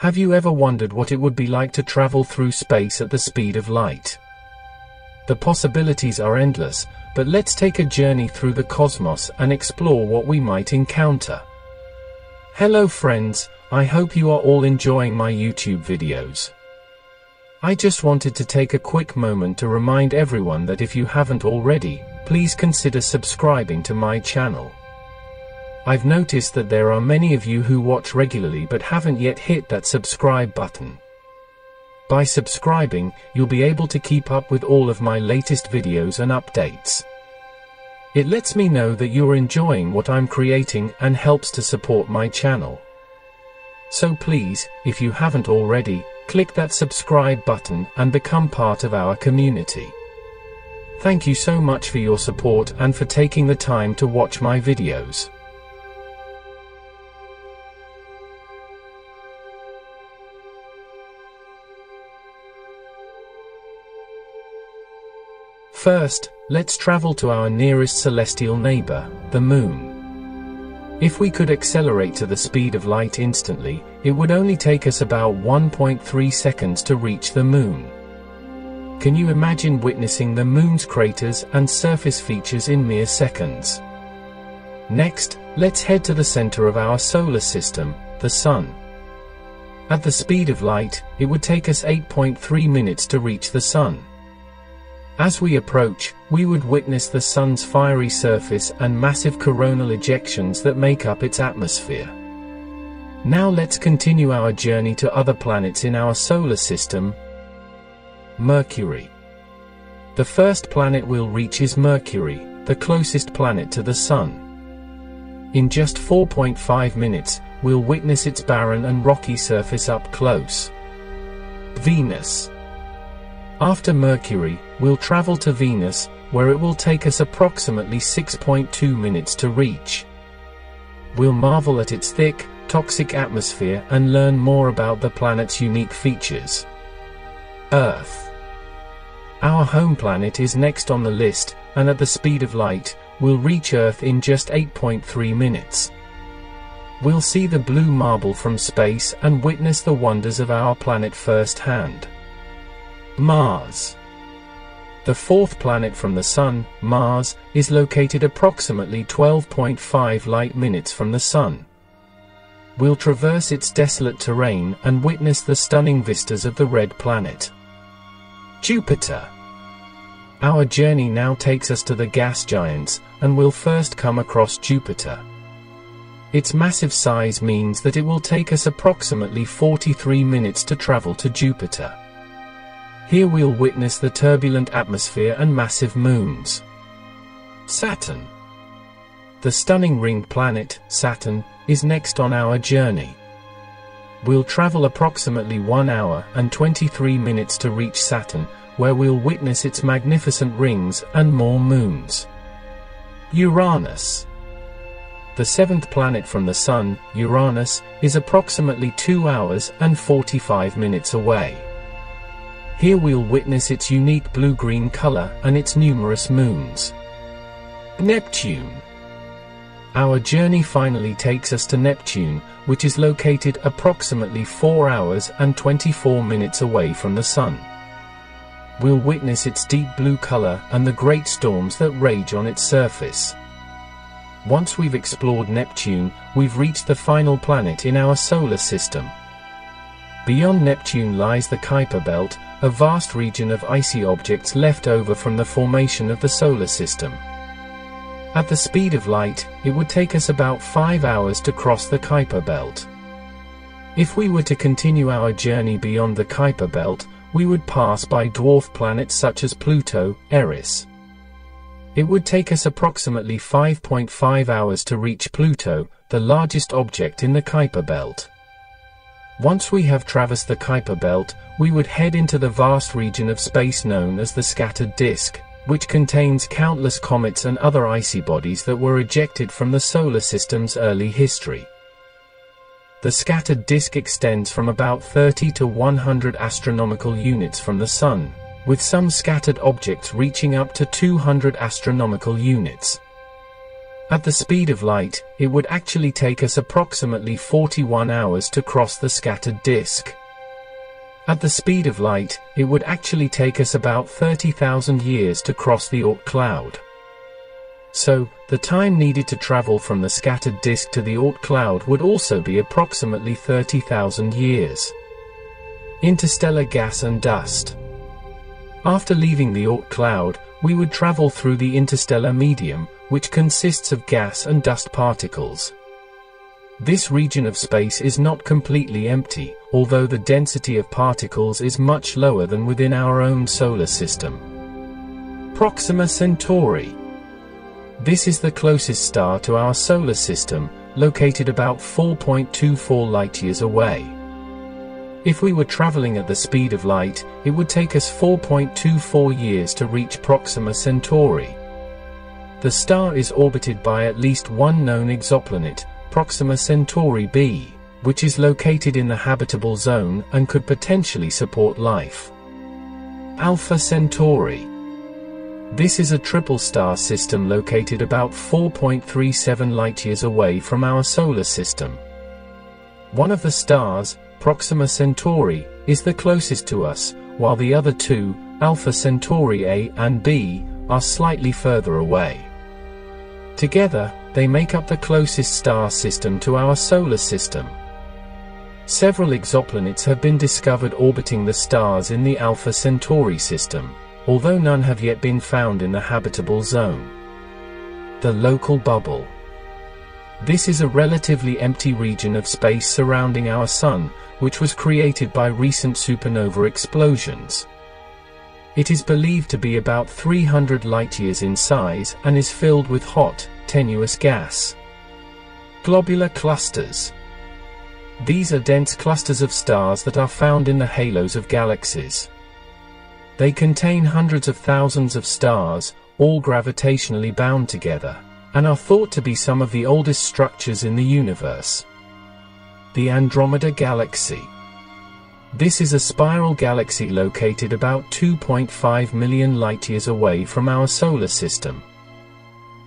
Have you ever wondered what it would be like to travel through space at the speed of light? The possibilities are endless, but let's take a journey through the cosmos and explore what we might encounter. Hello friends, I hope you are all enjoying my YouTube videos. I just wanted to take a quick moment to remind everyone that if you haven't already, please consider subscribing to my channel. I've noticed that there are many of you who watch regularly but haven't yet hit that subscribe button. By subscribing, you'll be able to keep up with all of my latest videos and updates. It lets me know that you're enjoying what I'm creating and helps to support my channel. So please, if you haven't already, click that subscribe button and become part of our community. Thank you so much for your support and for taking the time to watch my videos. First, let's travel to our nearest celestial neighbor, the Moon. If we could accelerate to the speed of light instantly, it would only take us about 1.3 seconds to reach the Moon. Can you imagine witnessing the Moon's craters and surface features in mere seconds? Next, let's head to the center of our solar system, the Sun. At the speed of light, it would take us 8.3 minutes to reach the Sun. As we approach, we would witness the Sun's fiery surface and massive coronal ejections that make up its atmosphere. Now let's continue our journey to other planets in our solar system. Mercury. The first planet we'll reach is Mercury, the closest planet to the Sun. In just 4.5 minutes, we'll witness its barren and rocky surface up close. Venus. After Mercury, we'll travel to Venus, where it will take us approximately 6.2 minutes to reach. We'll marvel at its thick, toxic atmosphere and learn more about the planet's unique features. Earth. Our home planet is next on the list, and at the speed of light, we'll reach Earth in just 8.3 minutes. We'll see the blue marble from space and witness the wonders of our planet firsthand. Mars. The fourth planet from the Sun, Mars, is located approximately 12.5 light minutes from the Sun. We'll traverse its desolate terrain and witness the stunning vistas of the red planet. Jupiter. Our journey now takes us to the gas giants, and we'll first come across Jupiter. Its massive size means that it will take us approximately 43 minutes to travel to Jupiter. Here we'll witness the turbulent atmosphere and massive moons. Saturn. The stunning ringed planet, Saturn, is next on our journey. We'll travel approximately 1 hour and 23 minutes to reach Saturn, where we'll witness its magnificent rings and more moons. Uranus. The seventh planet from the Sun, Uranus, is approximately 2 hours and 45 minutes away. Here we'll witness its unique blue-green color and its numerous moons. Neptune. Our journey finally takes us to Neptune, which is located approximately 4 hours and 24 minutes away from the Sun. We'll witness its deep blue color and the great storms that rage on its surface. Once we've explored Neptune, we've reached the final planet in our solar system. Beyond Neptune lies the Kuiper Belt, a vast region of icy objects left over from the formation of the solar system. At the speed of light, it would take us about 5 hours to cross the Kuiper Belt. If we were to continue our journey beyond the Kuiper Belt, we would pass by dwarf planets such as Pluto, Eris. It would take us approximately 5.5 hours to reach Pluto, the largest object in the Kuiper Belt. Once we have traversed the Kuiper Belt, we would head into the vast region of space known as the scattered disk, which contains countless comets and other icy bodies that were ejected from the solar system's early history. The scattered disk extends from about 30 to 100 astronomical units from the Sun, with some scattered objects reaching up to 200 astronomical units. At the speed of light, it would actually take us approximately 41 hours to cross the scattered disk. At the speed of light, it would actually take us about 30,000 years to cross the Oort cloud. So, the time needed to travel from the scattered disk to the Oort cloud would also be approximately 30,000 years. Interstellar gas and dust. After leaving the Oort cloud, we would travel through the interstellar medium, which consists of gas and dust particles. This region of space is not completely empty, although the density of particles is much lower than within our own solar system. Proxima Centauri This is the closest star to our solar system, located about 4.24 light-years away. If we were traveling at the speed of light, it would take us 4.24 years to reach Proxima Centauri. The star is orbited by at least one known exoplanet, Proxima Centauri b, which is located in the habitable zone and could potentially support life. Alpha Centauri This is a triple star system located about 4.37 light-years away from our solar system. One of the stars, Proxima Centauri, is the closest to us, while the other two, Alpha Centauri A and B, are slightly further away. Together, they make up the closest star system to our solar system. Several exoplanets have been discovered orbiting the stars in the Alpha Centauri system, although none have yet been found in the habitable zone. The local bubble. This is a relatively empty region of space surrounding our Sun, which was created by recent supernova explosions. It is believed to be about 300 light-years in size and is filled with hot, tenuous gas. Globular clusters. These are dense clusters of stars that are found in the halos of galaxies. They contain hundreds of thousands of stars, all gravitationally bound together, and are thought to be some of the oldest structures in the universe. The Andromeda Galaxy This is a spiral galaxy located about 2.5 million light-years away from our solar system.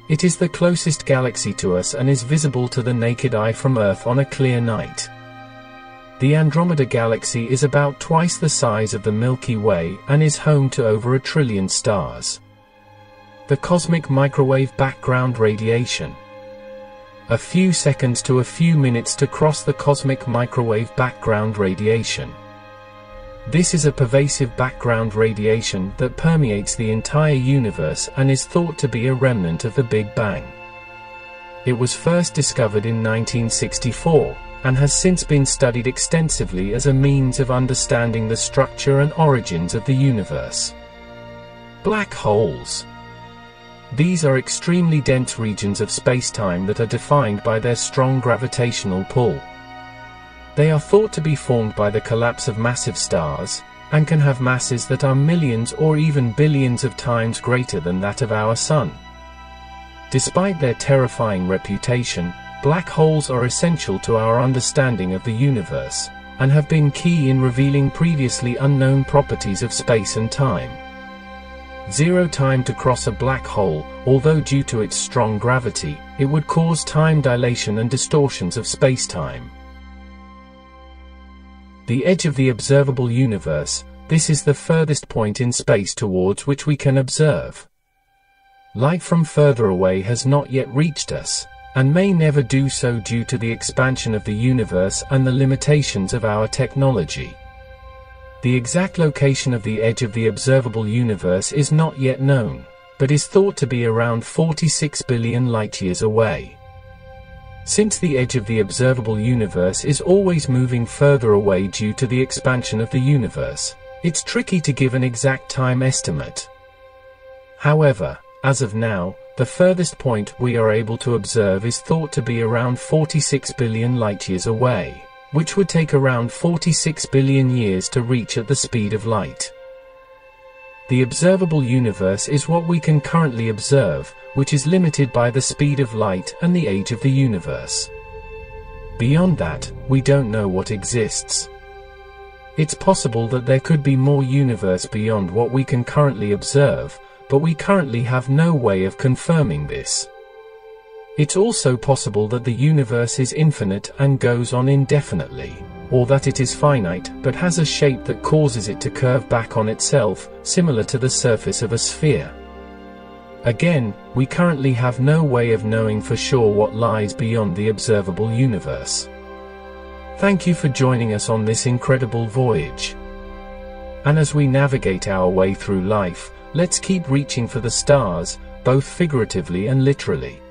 It is the closest galaxy to us and is visible to the naked eye from Earth on a clear night. The Andromeda Galaxy is about twice the size of the Milky Way and is home to over a trillion stars. The cosmic microwave background radiation. A few seconds to a few minutes to cross the cosmic microwave background radiation. This is a pervasive background radiation that permeates the entire universe and is thought to be a remnant of the Big Bang. It was first discovered in 1964, and has since been studied extensively as a means of understanding the structure and origins of the universe. Black holes. These are extremely dense regions of spacetime that are defined by their strong gravitational pull. They are thought to be formed by the collapse of massive stars, and can have masses that are millions or even billions of times greater than that of our Sun. Despite their terrifying reputation, black holes are essential to our understanding of the universe, and have been key in revealing previously unknown properties of space and time. Zero time to cross a black hole, although due to its strong gravity, it would cause time dilation and distortions of spacetime. The edge of the observable universe, this is the furthest point in space towards which we can observe. Light from further away has not yet reached us, and may never do so due to the expansion of the universe and the limitations of our technology. The exact location of the edge of the observable universe is not yet known, but is thought to be around 46 billion light-years away. Since the edge of the observable universe is always moving further away due to the expansion of the universe, it's tricky to give an exact time estimate. However, as of now, the furthest point we are able to observe is thought to be around 46 billion light-years away, which would take around 46 billion years to reach at the speed of light. The observable universe is what we can currently observe, which is limited by the speed of light and the age of the universe. Beyond that, we don't know what exists. It's possible that there could be more universe beyond what we can currently observe, but we currently have no way of confirming this. It's also possible that the universe is infinite and goes on indefinitely, or that it is finite but has a shape that causes it to curve back on itself, similar to the surface of a sphere. Again, we currently have no way of knowing for sure what lies beyond the observable universe. Thank you for joining us on this incredible voyage. And as we navigate our way through life, let's keep reaching for the stars, both figuratively and literally.